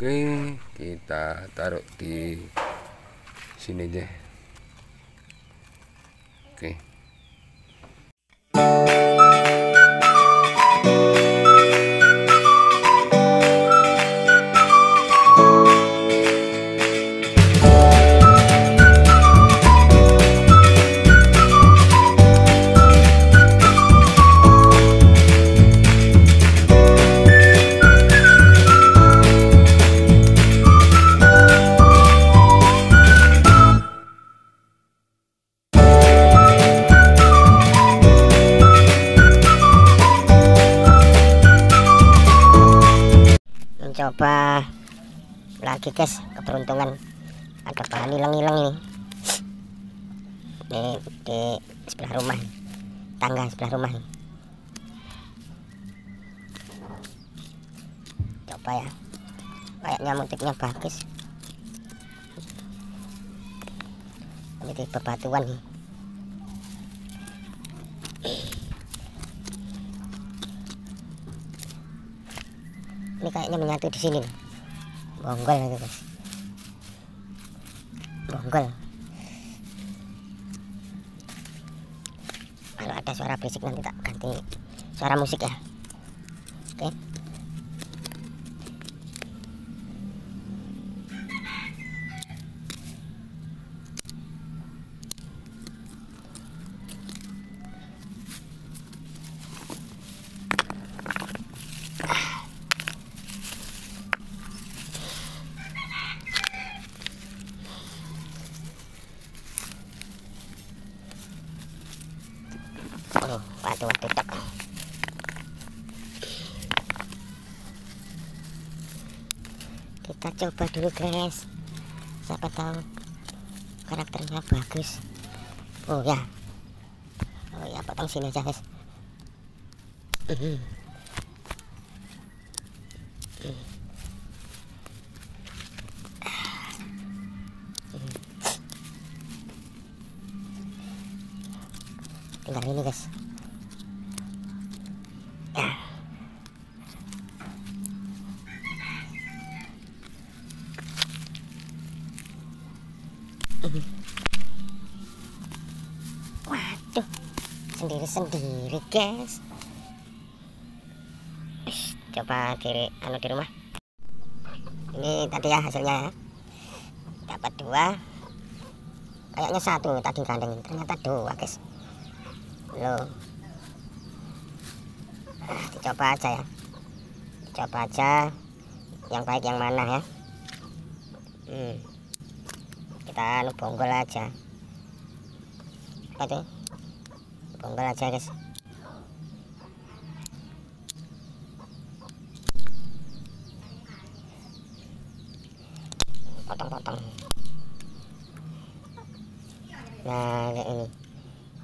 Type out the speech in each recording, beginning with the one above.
oke kita taruh di sini aja. Oke mencoba lagi guys. Keberuntungan. Ada bahan hilang-hilang ini. Di, di sebelah rumah. Tangga sebelah rumah coba ya. Kayaknya motifnya bagus. Ini di bebatuan nih ini kayaknya menyatu di sini nih. bonggol itu guys. Bonggol. Kalau ada suara berisik nanti tak ganti suara musik ya. Oke. Aduh, Kita coba dulu guys. Siapa tahu karakternya bagus. Oh ya. Oh ya, potong sini aja guys. Mhm. Tinggal ini guys. Sendiri-sendiri guys. Coba kiri anu di rumah. Ini tadi ya hasilnya ya. Dapat dua. Kayaknya satu tadi kandeng, ternyata dua guys lo ah, dicoba aja ya dicoba aja yang baik yang mana ya hmm. kita anu bonggol aja apa tuh bonggol aja guys. Potong-potong. Nah kayak ini.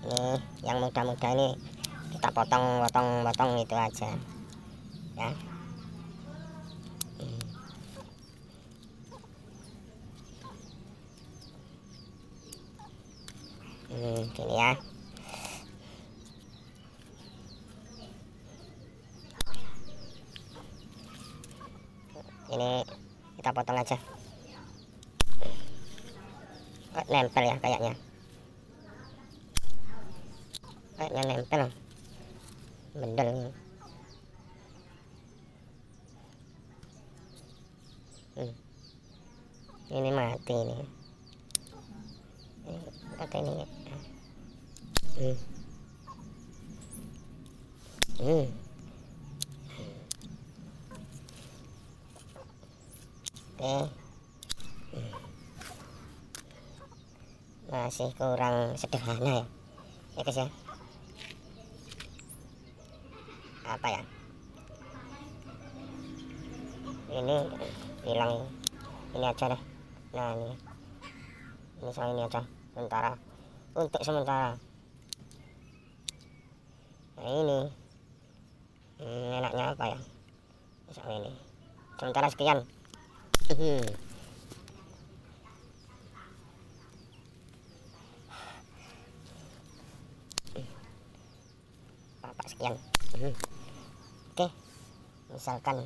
Ini yang muda-muda ini kita potong potong potong itu aja. Ya. Hmm. hmm, gini ya ini kita potong aja Kok nempel ya kayaknya kayaknya nempel bendel hmm. ini mati ini ini kata ini hmm. Hmm. Masih kurang sederhana ya. Ya guys ya. Apa ya? Ini hilang. Ini aja deh. Nah ini. Ini soal ini aja. Sementara. Untuk sementara. Nah ini. Hmm, enaknya apa ya? Soal ini. Sementara sekian sekian. Hmm. oke. Misalkan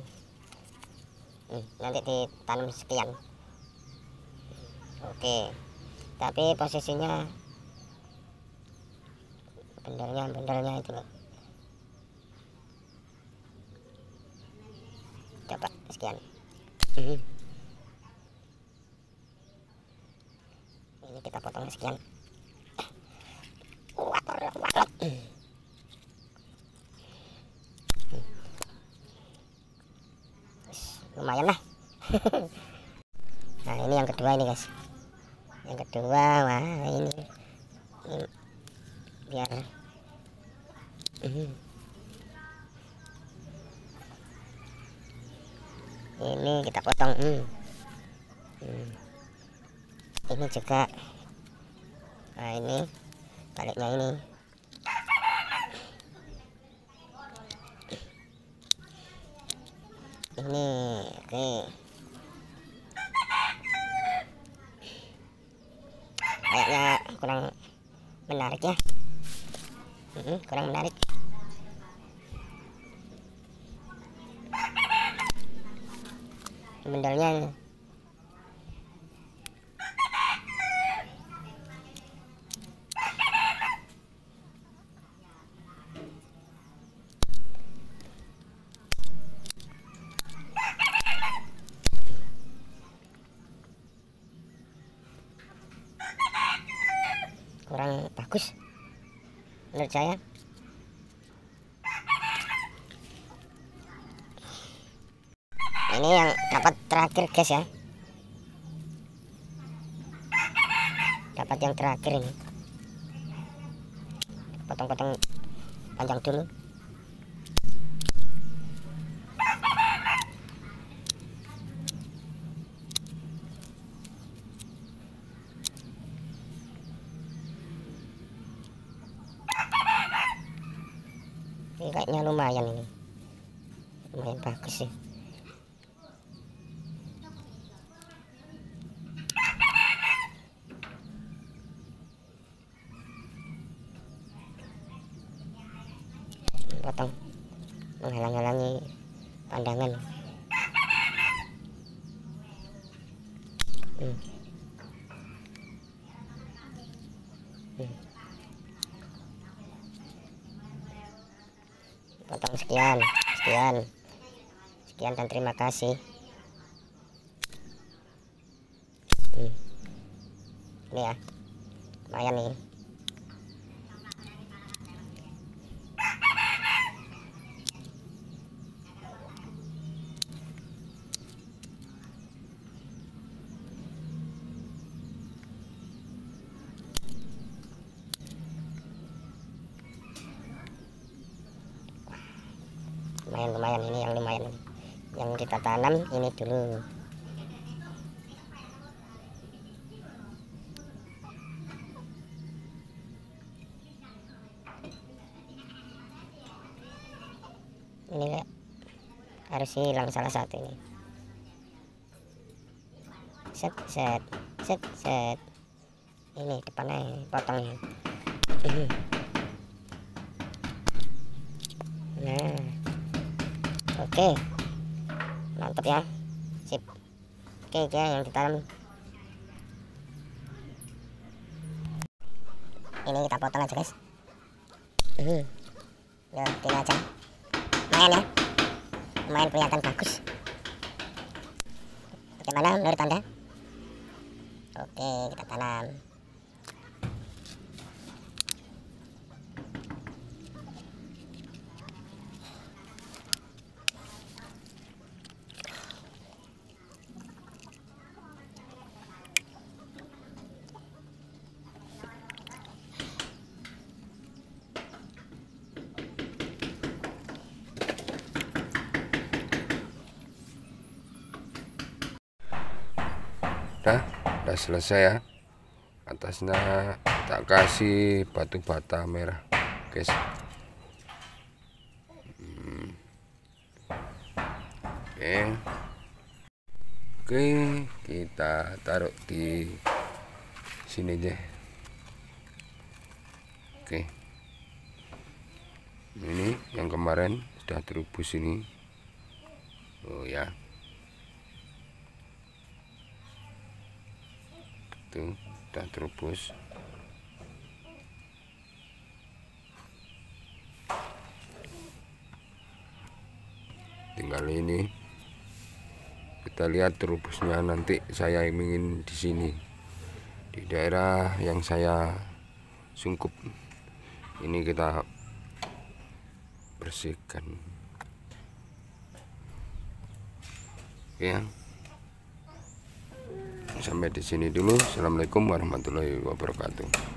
Hmm, nanti ditanam sekian. Oke. Tapi posisinya bendernya bendernya itu coba sekian. Hmm. ini kita potong sekian. Lumayan lah. Nah ini yang kedua ini guys. Yang kedua wah ini, ini. Biar. Hmm. ini kita potong. Hmm. Hmm. ini juga nah ini. Baliknya ini. Ini oke. Kayaknya kurang menarik ya. Kurang menarik bendelnya kurang bagus menurut saya ini yang dapat terakhir guys ya. Dapat yang terakhir ini. Potong-potong panjang dulu kayaknya lumayan ini lumayan bagus sih potong menghalang-halangi pandangan. Hmm. Potong sekian sekian. Sekian dan terima kasih. Hmm. ini ya lumayan nih lumayan lumayan ini yang lumayan yang kita tanam ini dulu. Ini harus hilang salah satu ini. Set set set set. Ini depannya potongnya nah oke. Mantap ya. Sip. Oke oke yang ditanam. Ini kita potong aja guys. Hmm. ya gini aja. Lumayan ya. Lumayan kelihatan bagus. Bagaimana menurut anda? Oke kita tanam Udah, selesai ya. Atasnya tak kasih batu bata merah, guys. Hmm. Oke. Oke, kita taruh di sini aja. Oke. Ini yang kemarin sudah terubus ini. Oh ya. Itu udah terubus tinggal ini. Kita lihat terubusnya nanti saya ingin di sini. Di daerah yang saya sungkup ini kita bersihkan. Ya sampai di sini dulu. Assalamualaikum warahmatullahi wabarakatuh